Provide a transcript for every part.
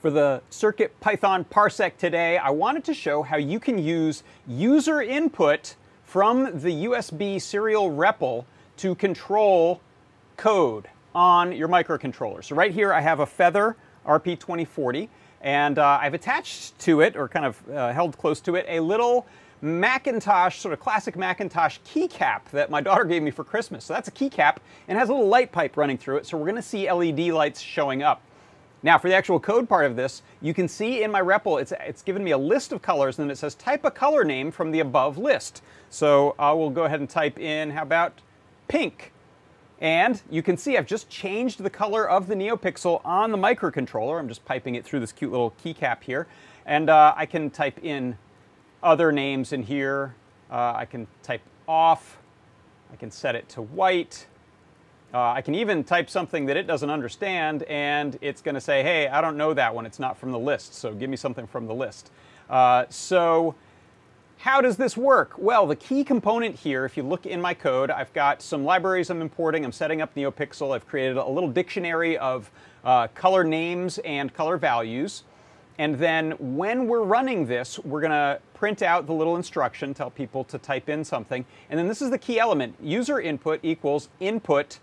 For the Circuit Python Parsec today, I wanted to show how you can use user input from the USB serial REPL to control code on your microcontroller. So right here I have a Feather RP2040 and uh, I've attached to it, or kind of uh, held close to it, a little Macintosh, sort of classic Macintosh keycap that my daughter gave me for Christmas. So that's a keycap and has a little light pipe running through it, so we're going to see LED lights showing up. Now for the actual code part of this, you can see in my REPL, it's, it's given me a list of colors and then it says type a color name from the above list. So I will go ahead and type in, how about pink? And you can see I've just changed the color of the NeoPixel on the microcontroller. I'm just piping it through this cute little keycap here. And uh, I can type in other names in here. Uh, I can type off. I can set it to white. Uh, I can even type something that it doesn't understand and it's going to say, hey, I don't know that one. It's not from the list, so give me something from the list. Uh, so how does this work? Well, the key component here, if you look in my code, I've got some libraries I'm importing. I'm setting up NeoPixel. I've created a little dictionary of uh, color names and color values. And then when we're running this, we're going to print out the little instruction, tell people to type in something. And then this is the key element. User input equals input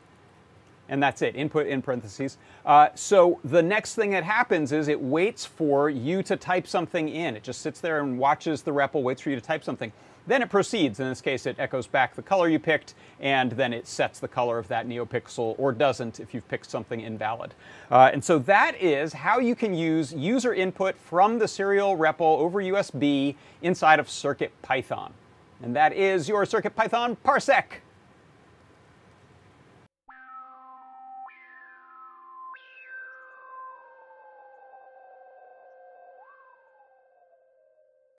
and that's it, input in parentheses. Uh, so the next thing that happens is it waits for you to type something in. It just sits there and watches the REPL, waits for you to type something. Then it proceeds. In this case, it echoes back the color you picked, and then it sets the color of that NeoPixel, or doesn't if you've picked something invalid. Uh, and so that is how you can use user input from the serial REPL over USB inside of CircuitPython. And that is your CircuitPython Parsec.